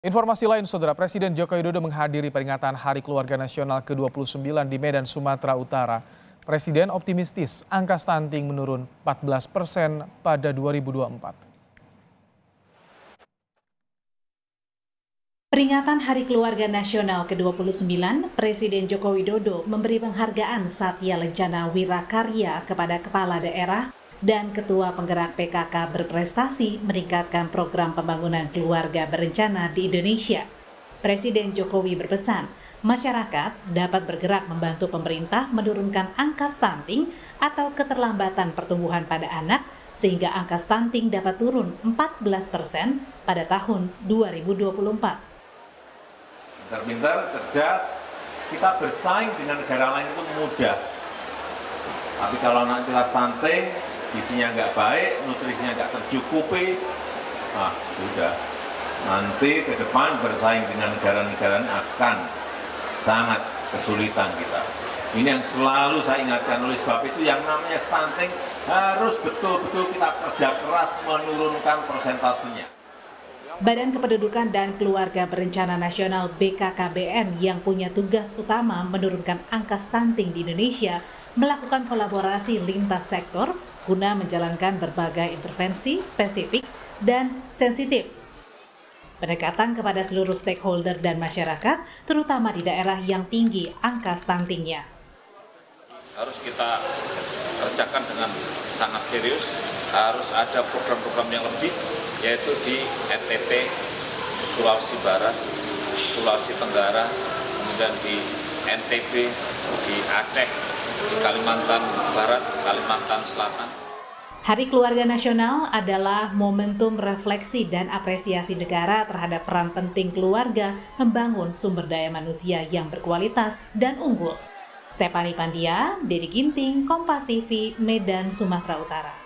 Informasi lain, Saudara Presiden Joko Widodo menghadiri peringatan Hari Keluarga Nasional ke-29 di Medan, Sumatera Utara. Presiden optimistis angka stunting menurun 14 persen pada 2024. Peringatan Hari Keluarga Nasional ke-29, Presiden Joko Widodo memberi penghargaan Satya Lencana Wirakarya kepada kepala daerah dan Ketua Penggerak PKK berprestasi meningkatkan program pembangunan keluarga berencana di Indonesia. Presiden Jokowi berpesan, masyarakat dapat bergerak membantu pemerintah menurunkan angka stunting atau keterlambatan pertumbuhan pada anak sehingga angka stunting dapat turun 14 persen pada tahun 2024. Pintar-pintar, cerdas, kita bersaing dengan negara lain itu mudah. Tapi kalau anak kita stunting, gizinya nggak baik, nutrisinya nggak tercukupi, ah sudah. Nanti ke depan bersaing dengan negara-negara akan sangat kesulitan kita. Ini yang selalu saya ingatkan oleh sebab itu yang namanya stunting harus betul-betul kita kerja keras menurunkan persentasenya. Badan Kependudukan dan Keluarga Berencana Nasional BKKBN yang punya tugas utama menurunkan angka stunting di Indonesia melakukan kolaborasi lintas sektor guna menjalankan berbagai intervensi spesifik dan sensitif. Pendekatan kepada seluruh stakeholder dan masyarakat, terutama di daerah yang tinggi angka stuntingnya. Harus kita kerjakan dengan sangat serius, harus ada program-program yang lebih, yaitu di NTT, Sulawesi Barat, Sulawesi Tenggara, kemudian di NTB, di Aceh, di Kalimantan Barat, Kalimantan Selatan. Hari Keluarga Nasional adalah momentum refleksi dan apresiasi negara terhadap peran penting keluarga membangun sumber daya manusia yang berkualitas dan unggul. Stefani Pandia, Dedi Ginting, Kompas TV, Medan, Sumatera Utara.